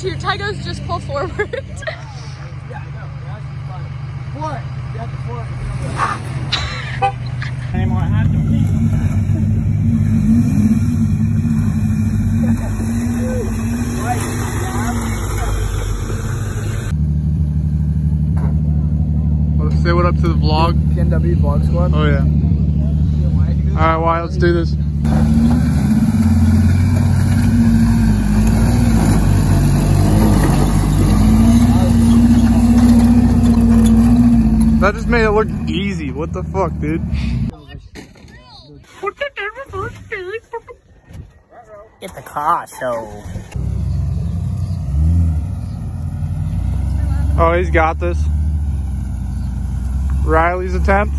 too. Ty goes just pull forward. What? You have to floor Let's say what up to the vlog. PNW Vlog Squad. Oh yeah. All right, why? Let's do this. That just made it look easy. What the fuck, dude? Get the car show. Oh, he's got this. Riley's attempt.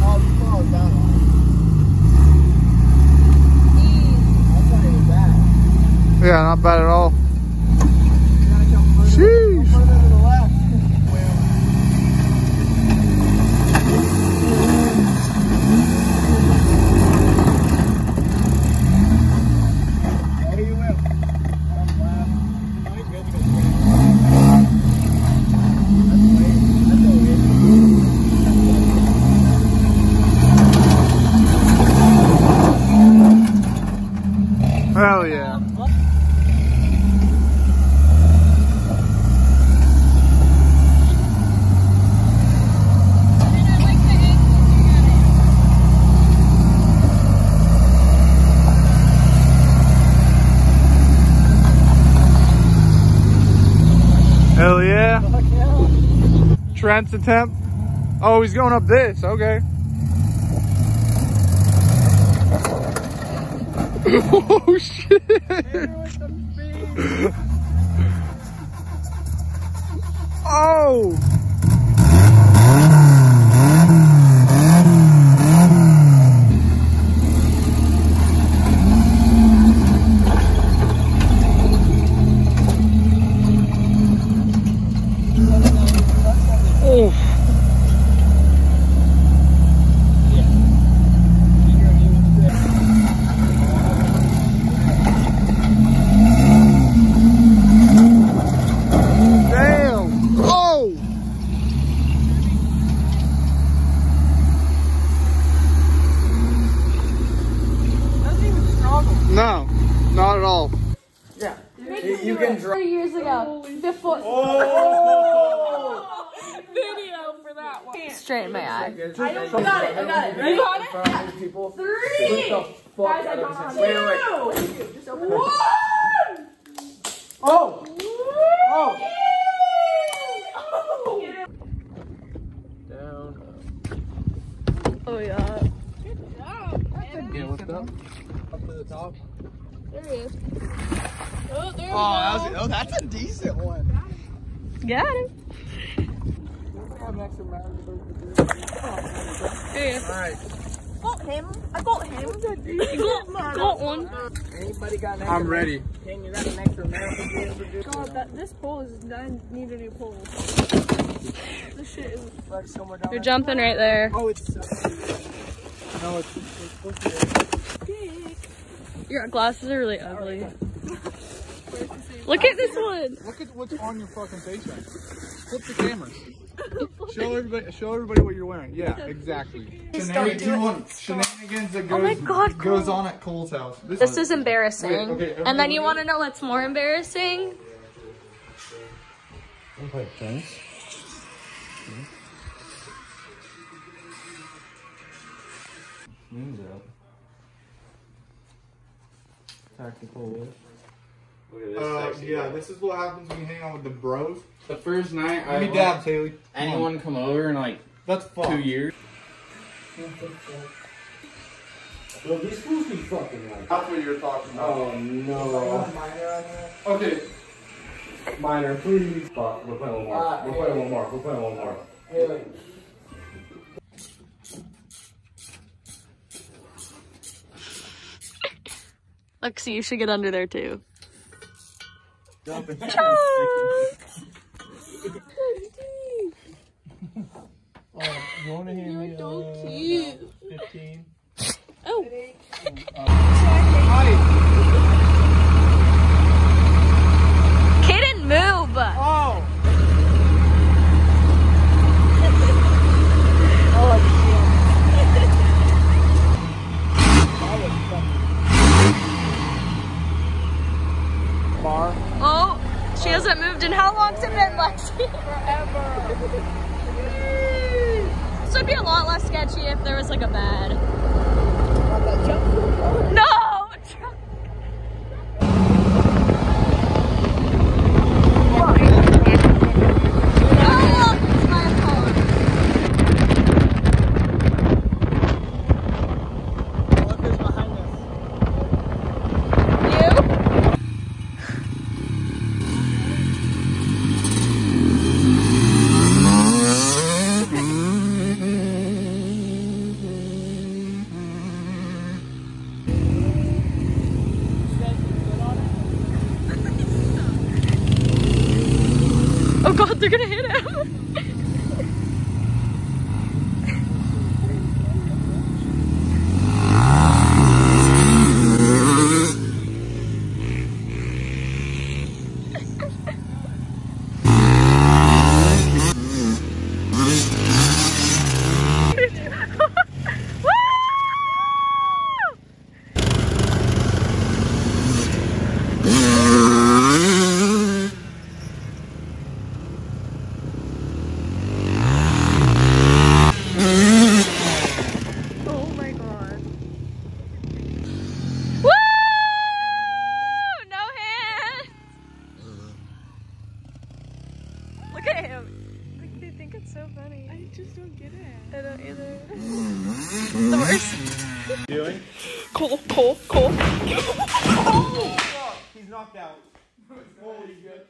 Oh, you followed that one. That's not even bad. Yeah, not bad at all. Hell yeah. Hell yeah. Fuck yeah. Trent's attempt. Oh, he's going up this. Okay. oh shit. oh. Oh. Damn. Oh. No, not at all. Yeah. You, you can drive. Three years ago. Before. Oh! Video for that one. Straight in my eye. I got it. I got it. You got it? People. Three. Get the fuck Guys, I got this. Wait, wait, wait. Just open it. Oh! oh! Oh! Oh yeah. Yeah, what's up? Up to the top. There he is. Oh, there Oh, that was, oh, that's a decent one. Got him. Have an extra. There he is. Alright. Got him. I got him. You got, got one. Anybody got an extra I'm ready. King, you got an extra match to be able to do? God, that this pole is. I need a new pole. This shit is. Like somewhere down You're there. jumping right there. Oh, it's. Uh, no, it's, it's supposed to be. Your glasses are really ugly. Look at this one. Look at what's on your fucking face right Flip the cameras. Show everybody show everybody what you're wearing. Yeah, exactly. Shenanigans, shenanigans that goes, Oh my God, goes Cole. on at Cole's house. This is embarrassing. Okay, okay, and then you want to know what's more embarrassing? Tactical. look at Uh, yeah, this is what happens when you hang out with the bros. The first night I Give me let dabs, Haley. Come on. anyone come over in like That's two years. Well, these fools be fucking like. That's what you're talking about. Oh no. Okay. Minor, please. Fuck, we're playing one more. We're playing one more. We're playing one more. Haley. Lexi, you should get under there too. Oh, you want to hand me so uh, cute. 15? Oh. right. Kaden, move. Oh. Bar. Oh, she hasn't moved in how long's it been, Lexi? Forever. This would be a lot less sketchy if there was like a bad. Not that jump. No! Oh, it's my fault. Look who's behind us. You? They're gonna hit him. Oh my god. Woo! No hands! Look at him. Like, they think it's so funny. I just don't get it. I don't either. the worst. Doing? Cole, Cole, Cole. He's knocked out. Holy shit.